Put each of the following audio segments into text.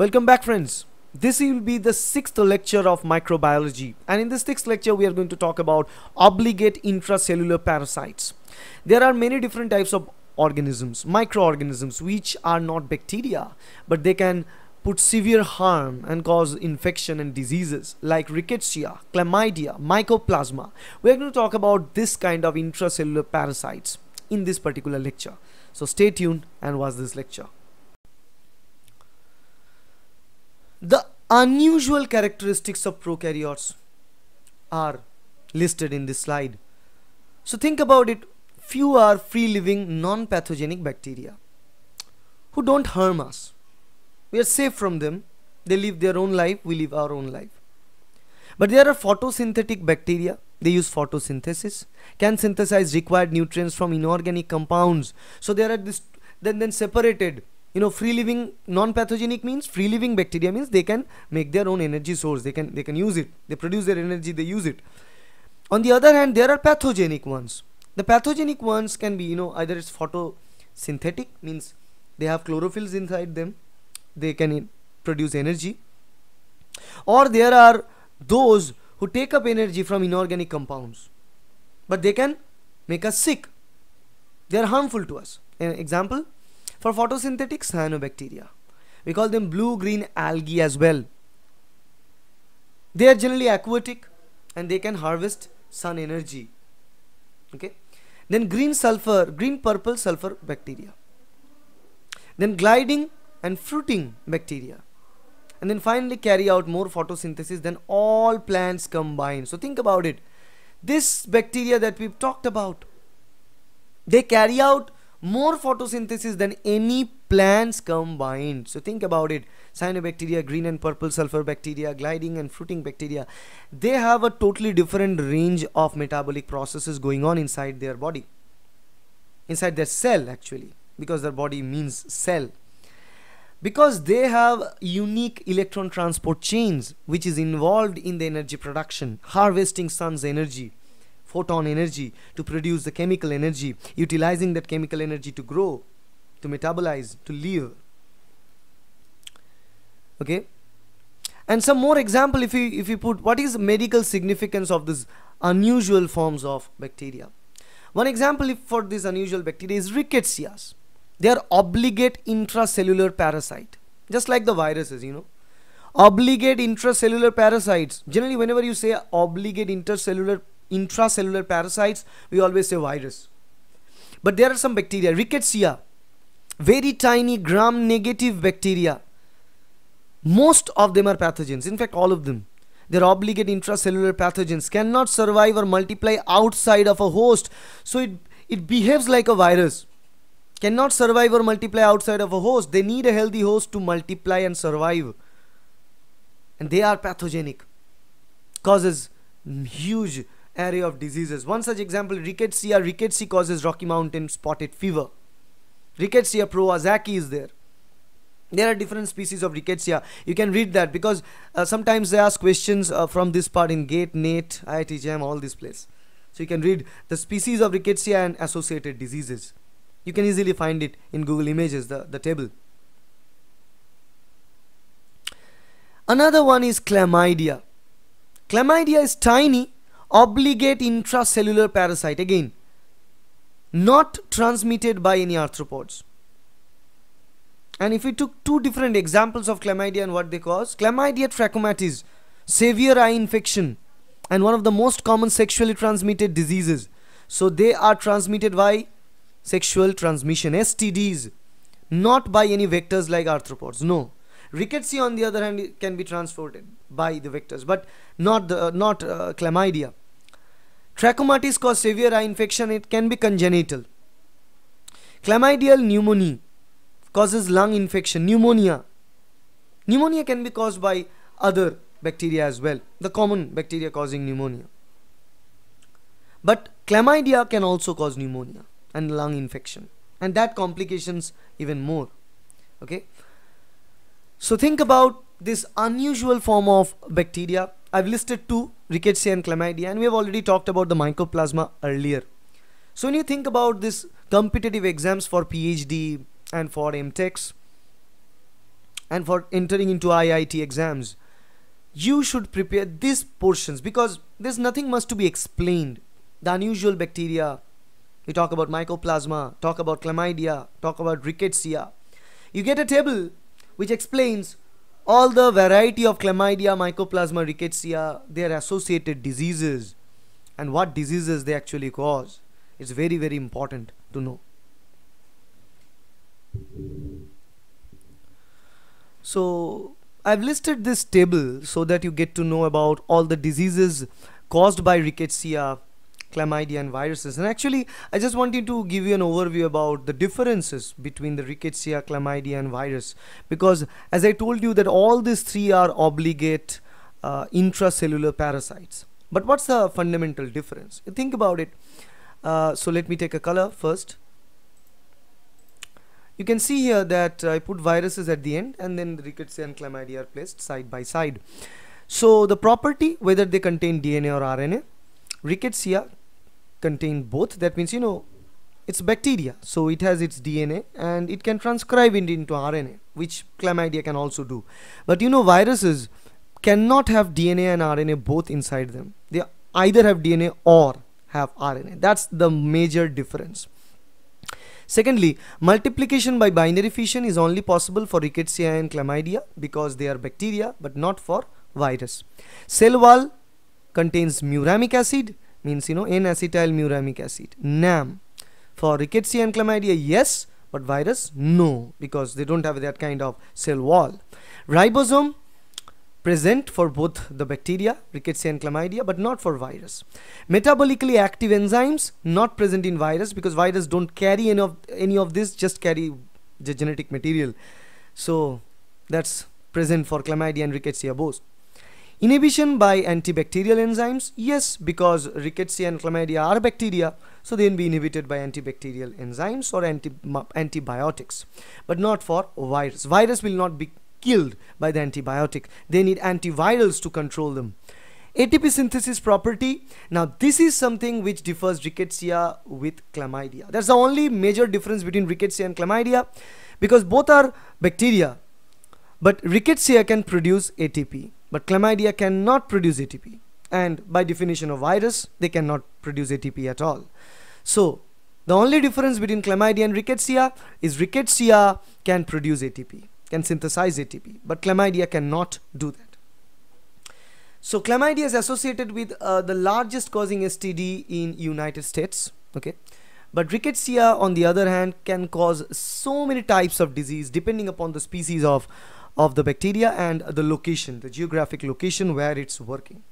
Welcome back friends. This will be the sixth lecture of microbiology and in this sixth lecture we are going to talk about obligate intracellular parasites. There are many different types of organisms, microorganisms which are not bacteria but they can put severe harm and cause infection and diseases like rickettsia, chlamydia, mycoplasma. We are going to talk about this kind of intracellular parasites in this particular lecture. So stay tuned and watch this lecture. The unusual characteristics of prokaryotes are listed in this slide. So think about it. Few are free living non-pathogenic bacteria who don't harm us. We are safe from them. They live their own life, we live our own life. But there are photosynthetic bacteria. They use photosynthesis, can synthesize required nutrients from inorganic compounds. So there are this then then separated you know free living non-pathogenic means free living bacteria means they can make their own energy source. They can they can use it. They produce their energy they use it. On the other hand there are pathogenic ones. The pathogenic ones can be you know either it's photosynthetic means they have chlorophylls inside them. They can produce energy. Or there are those who take up energy from inorganic compounds but they can make us sick. They are harmful to us. An example for photosynthetic cyanobacteria. We call them blue-green algae as well. They are generally aquatic and they can harvest sun energy. Okay. Then green sulfur, green purple sulfur bacteria. Then gliding and fruiting bacteria. And then finally carry out more photosynthesis than all plants combined. So think about it. This bacteria that we've talked about, they carry out more photosynthesis than any plants combined. So think about it. Cyanobacteria, green and purple sulfur bacteria, gliding and fruiting bacteria, they have a totally different range of metabolic processes going on inside their body. Inside their cell actually, because their body means cell. Because they have unique electron transport chains which is involved in the energy production, harvesting sun's energy photon energy to produce the chemical energy, utilizing that chemical energy to grow, to metabolize, to live. Okay. And some more example if you if you put what is the medical significance of this unusual forms of bacteria. One example for this unusual bacteria is rickettsias. They are obligate intracellular parasite, just like the viruses, you know obligate intracellular parasites generally whenever you say obligate intracellular intracellular parasites, we always say virus. But there are some bacteria, rickettsia, very tiny gram negative bacteria. Most of them are pathogens, in fact all of them. They're obligate intracellular pathogens, cannot survive or multiply outside of a host. So it, it behaves like a virus. Cannot survive or multiply outside of a host. They need a healthy host to multiply and survive. And they are pathogenic. Causes huge array of diseases. One such example, Rickettsia rickettsii causes Rocky Mountain spotted fever. Rickettsia prowazekii is there. There are different species of Rickettsia. You can read that because uh, sometimes they ask questions uh, from this part in GATE, NET, IIT JAM, all this place. So you can read the species of Rickettsia and associated diseases. You can easily find it in Google Images, the, the table. Another one is Chlamydia. Chlamydia is tiny obligate intracellular parasite again not transmitted by any arthropods. And if we took two different examples of chlamydia and what they cause chlamydia trachomatis severe eye infection and one of the most common sexually transmitted diseases. So they are transmitted by sexual transmission STDs not by any vectors like arthropods no. Rickettsia on the other hand can be transported by the vectors but not the uh, not uh, chlamydia Trachomatis cause severe eye infection. It can be congenital. Chlamydial pneumonia causes lung infection, pneumonia. Pneumonia can be caused by other bacteria as well, the common bacteria causing pneumonia. But chlamydia can also cause pneumonia and lung infection and that complications even more. Okay. So think about this unusual form of bacteria I've listed two, rickettsia and chlamydia, and we have already talked about the mycoplasma earlier. So when you think about this competitive exams for PhD and for MTechs, and for entering into IIT exams you should prepare these portions because there's nothing much to be explained the unusual bacteria we talk about mycoplasma talk about chlamydia talk about rickettsia you get a table which explains all the variety of chlamydia mycoplasma rickettsia their associated diseases. And what diseases they actually cause it's very very important to know. So I've listed this table so that you get to know about all the diseases caused by rickettsia chlamydia and viruses. And actually I just wanted to give you an overview about the differences between the rickettsia chlamydia and virus. Because as I told you that all these three are obligate uh, intracellular parasites. But what's the fundamental difference? Think about it. Uh, so let me take a color first. You can see here that I put viruses at the end and then the rickettsia and chlamydia are placed side by side. So the property whether they contain DNA or RNA, rickettsia contain both. That means you know it's bacteria. So it has its DNA and it can transcribe it into RNA which chlamydia can also do. But you know viruses cannot have DNA and RNA both inside them. They either have DNA or have RNA that's the major difference. Secondly, multiplication by binary fission is only possible for rickettsia and chlamydia because they are bacteria but not for virus. Cell wall contains muramic acid means you know N-acetyl muramic acid NAM. For rickettsia and chlamydia yes but virus no because they don't have that kind of cell wall. Ribosome present for both the bacteria, rickettsia and chlamydia, but not for virus. Metabolically active enzymes not present in virus because virus don't carry any of any of this, just carry the genetic material. So that's present for chlamydia and rickettsia both. Inhibition by antibacterial enzymes, yes, because rickettsia and chlamydia are bacteria, so they can be inhibited by antibacterial enzymes or anti antibiotics, but not for virus. Virus will not be killed by the antibiotic. They need antivirals to control them. ATP synthesis property. Now this is something which differs rickettsia with chlamydia. That's the only major difference between rickettsia and chlamydia because both are bacteria. But rickettsia can produce ATP but chlamydia cannot produce ATP and by definition of virus they cannot produce ATP at all. So the only difference between chlamydia and rickettsia is rickettsia can produce ATP can synthesize ATP, but chlamydia cannot do that. So chlamydia is associated with uh, the largest causing STD in United States. Okay, but rickettsia, on the other hand, can cause so many types of disease depending upon the species of of the bacteria and the location, the geographic location where it's working.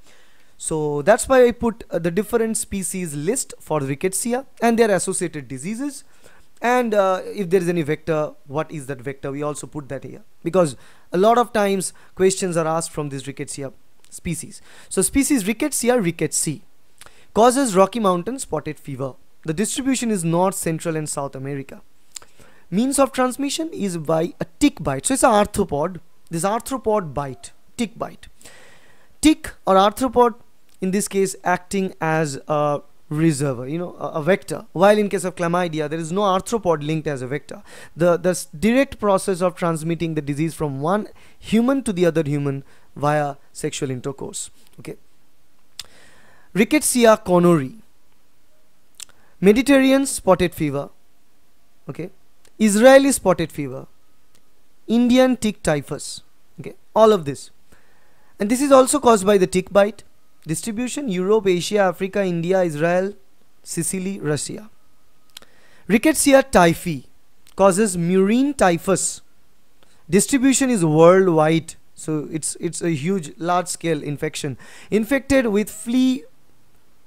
So that's why I put uh, the different species list for rickettsia and their associated diseases. And uh, if there is any vector what is that vector? We also put that here. Because a lot of times questions are asked from this rickettsia species. So species rickettsia rickettsii causes rocky mountain spotted fever. The distribution is north central and south america means of transmission is by a tick bite so it's an arthropod. This arthropod bite tick bite tick or arthropod in this case acting as a reservoir you know a, a, vector. While in case of chlamydia there is no arthropod linked as a vector. The the direct process of transmitting the disease from one human to the other human via sexual intercourse. Okay. Rickettsia conorii mediterranean spotted fever. Okay israeli spotted fever indian tick typhus okay all of this and this is also caused by the tick bite Distribution Europe, Asia, Africa, India, Israel, Sicily, Russia. Rickettsia typhi causes murine typhus. Distribution is worldwide. So it's it's a huge large scale infection. Infected with flea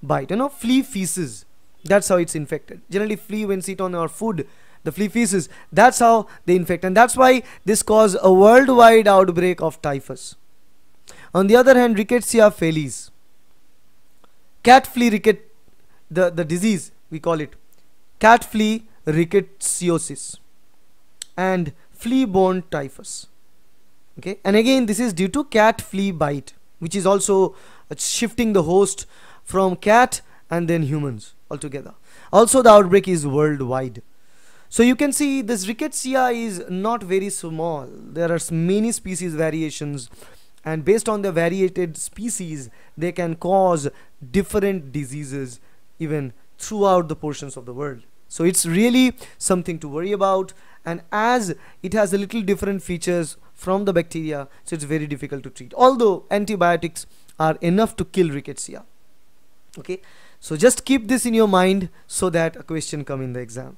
bite, you know, flea feces. That's how it's infected. Generally flea when sit on our food, the flea feces, that's how they infect. And that's why this caused a worldwide outbreak of typhus. On the other hand, Rickettsia felis cat flea ricket the the disease we call it. Cat flea rickettsioses and flea-borne typhus. Okay? And again this is due to cat flea bite which is also uh, shifting the host from cat and then humans altogether. Also the outbreak is worldwide so you can see this rickettsia is not very small. There are many species variations and based on the variated species they can cause different diseases even throughout the portions of the world. So it's really something to worry about and as it has a little different features from the bacteria so it's very difficult to treat. Although antibiotics are enough to kill rickettsia okay? So just keep this in your mind so that a question come in the exam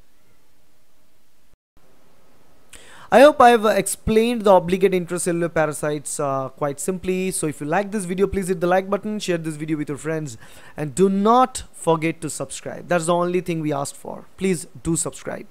I hope I've explained the obligate intracellular parasites uh, quite simply. So if you like this video, please hit the like button, share this video with your friends and do not forget to subscribe. That's the only thing we asked for. Please do subscribe.